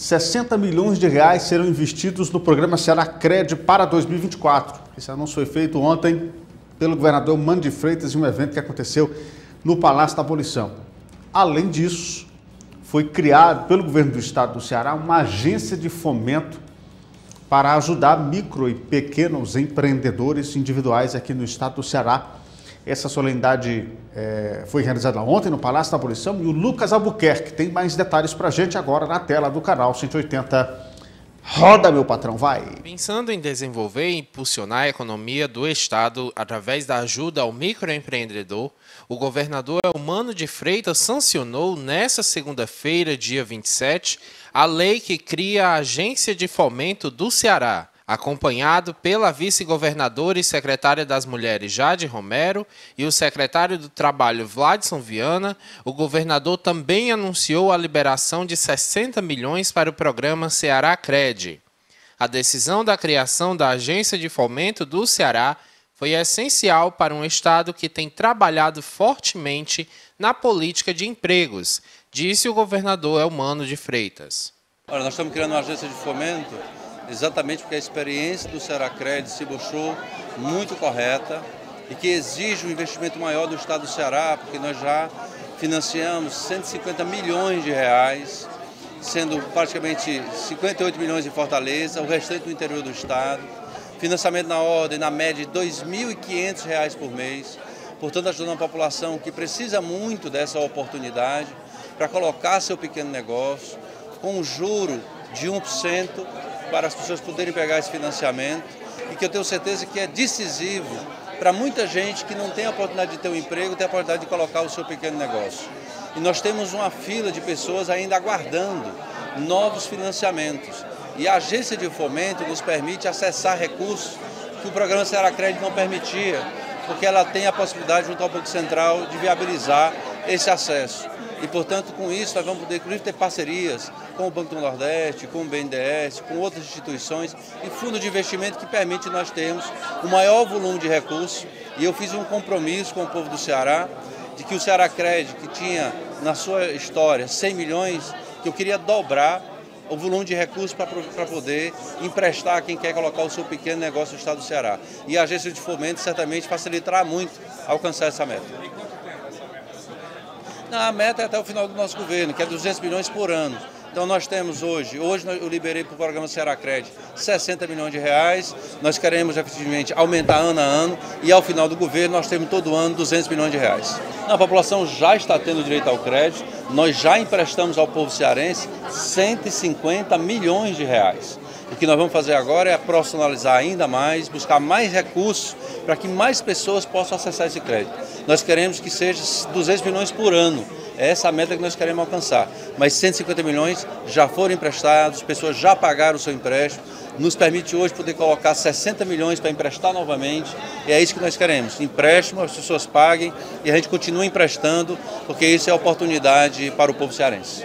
60 milhões de reais serão investidos no programa Ceará Cred para 2024. Esse anúncio foi feito ontem pelo governador Mano de Freitas em um evento que aconteceu no Palácio da Abolição. Além disso, foi criado pelo governo do estado do Ceará uma agência de fomento para ajudar micro e pequenos empreendedores individuais aqui no estado do Ceará. Essa solenidade é, foi realizada ontem no Palácio da Abolição e o Lucas Albuquerque tem mais detalhes para a gente agora na tela do canal 180 Roda, meu patrão, vai. Pensando em desenvolver e impulsionar a economia do Estado através da ajuda ao microempreendedor, o governador Elmano de Freitas sancionou nesta segunda-feira, dia 27, a lei que cria a Agência de Fomento do Ceará, acompanhado pela vice-governadora e secretária das Mulheres Jade Romero e o secretário do Trabalho Vladson Viana, o governador também anunciou a liberação de 60 milhões para o programa Ceará Cred. A decisão da criação da Agência de Fomento do Ceará foi essencial para um Estado que tem trabalhado fortemente na política de empregos, disse o governador Elmano de Freitas. Olha, nós estamos criando uma agência de fomento exatamente porque a experiência do Seracred se mostrou muito correta e que exige um investimento maior do Estado do Ceará, porque nós já financiamos 150 milhões de reais, sendo praticamente 58 milhões em Fortaleza, o restante no interior do Estado. Financiamento na ordem, na média, de R$ 2.500 por mês. Portanto, ajudando a população que precisa muito dessa oportunidade para colocar seu pequeno negócio com um juro de 1% para as pessoas poderem pegar esse financiamento e que eu tenho certeza que é decisivo para muita gente que não tem a oportunidade de ter um emprego, ter a oportunidade de colocar o seu pequeno negócio. E nós temos uma fila de pessoas ainda aguardando novos financiamentos. E a agência de fomento nos permite acessar recursos que o programa Será Crédito não permitia, porque ela tem a possibilidade, junto ao Banco Central, de viabilizar esse acesso. E, portanto, com isso, nós vamos poder, inclusive, ter parcerias com o Banco do Nordeste, com o BNDES, com outras instituições e fundo de investimento que permite nós termos o maior volume de recursos. E eu fiz um compromisso com o povo do Ceará de que o Ceará Crédito, que tinha na sua história 100 milhões, que eu queria dobrar o volume de recursos para poder emprestar a quem quer colocar o seu pequeno negócio no estado do Ceará. E a agência de fomento certamente facilitará muito alcançar essa meta. A meta é até o final do nosso governo, que é 200 milhões por ano. Então nós temos hoje, hoje eu liberei para o programa Ceará Crédito 60 milhões de reais, nós queremos efetivamente aumentar ano a ano e ao final do governo nós temos todo ano 200 milhões de reais. A população já está tendo direito ao crédito, nós já emprestamos ao povo cearense 150 milhões de reais. O que nós vamos fazer agora é profissionalizar ainda mais, buscar mais recursos para que mais pessoas possam acessar esse crédito. Nós queremos que seja 200 milhões por ano é essa a meta que nós queremos alcançar. Mas 150 milhões já foram emprestados, pessoas já pagaram o seu empréstimo, nos permite hoje poder colocar 60 milhões para emprestar novamente, e é isso que nós queremos. Empréstimo, as pessoas paguem e a gente continua emprestando, porque isso é oportunidade para o povo cearense.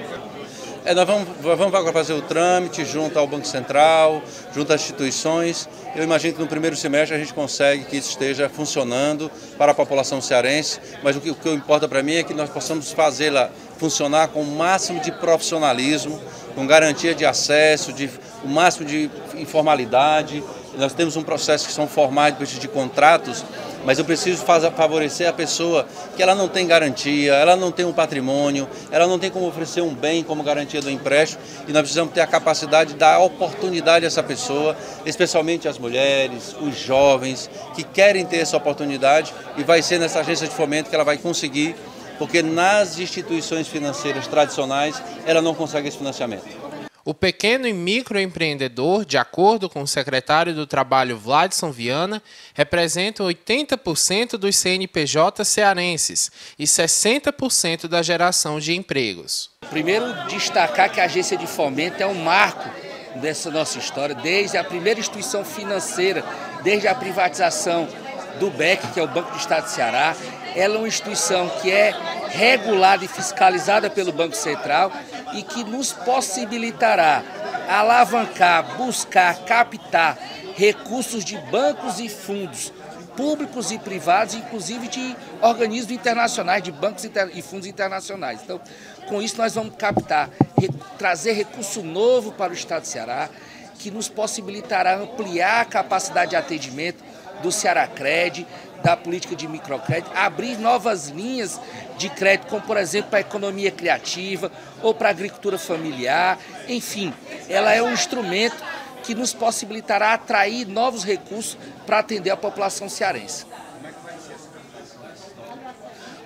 É, nós vamos, vamos agora fazer o trâmite junto ao Banco Central, junto às instituições. Eu imagino que no primeiro semestre a gente consegue que isso esteja funcionando para a população cearense, mas o que, o que importa para mim é que nós possamos fazê-la funcionar com o máximo de profissionalismo, com garantia de acesso, de, o máximo de informalidade. Nós temos um processo que são formados de contratos mas eu preciso favorecer a pessoa que ela não tem garantia, ela não tem um patrimônio, ela não tem como oferecer um bem como garantia do empréstimo e nós precisamos ter a capacidade de dar oportunidade a essa pessoa, especialmente as mulheres, os jovens que querem ter essa oportunidade e vai ser nessa agência de fomento que ela vai conseguir, porque nas instituições financeiras tradicionais ela não consegue esse financiamento. O pequeno e microempreendedor, de acordo com o secretário do Trabalho Vladson Viana, representa 80% dos CNPJ cearenses e 60% da geração de empregos. Primeiro, destacar que a agência de fomento é um marco dessa nossa história, desde a primeira instituição financeira, desde a privatização do BEC, que é o Banco do Estado de Ceará. Ela é uma instituição que é regulada e fiscalizada pelo Banco Central e que nos possibilitará alavancar, buscar, captar recursos de bancos e fundos públicos e privados, inclusive de organismos internacionais, de bancos e fundos internacionais. Então, com isso nós vamos captar, trazer recurso novo para o Estado do Ceará, que nos possibilitará ampliar a capacidade de atendimento do Ceará Cred, da política de microcrédito, abrir novas linhas de crédito, como por exemplo para a economia criativa ou para a agricultura familiar. Enfim, ela é um instrumento que nos possibilitará atrair novos recursos para atender a população cearense.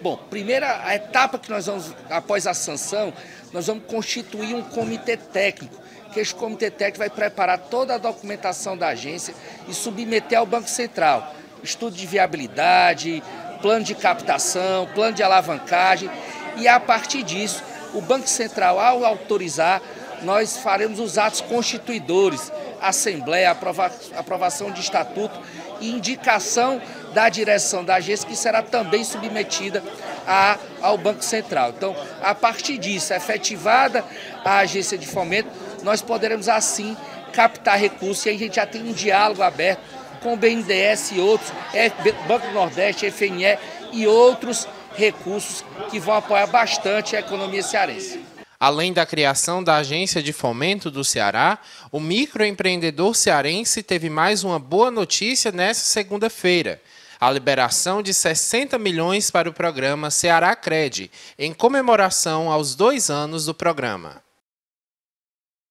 Bom, primeira etapa que nós vamos, após a sanção, nós vamos constituir um comitê técnico, que este comitê técnico vai preparar toda a documentação da agência e submeter ao Banco Central. Estudo de viabilidade, plano de captação, plano de alavancagem, e a partir disso, o Banco Central, ao autorizar, nós faremos os atos constituidores, assembleia, aprova aprovação de estatuto e indicação da direção da agência, que será também submetida a, ao Banco Central. Então, a partir disso, efetivada a agência de fomento, nós poderemos assim captar recursos e aí a gente já tem um diálogo aberto com o BNDES e outros, Banco do Nordeste, FNE e outros recursos que vão apoiar bastante a economia cearense. Além da criação da Agência de Fomento do Ceará, o microempreendedor cearense teve mais uma boa notícia nesta segunda-feira. A liberação de 60 milhões para o programa Ceará Cred, em comemoração aos dois anos do programa.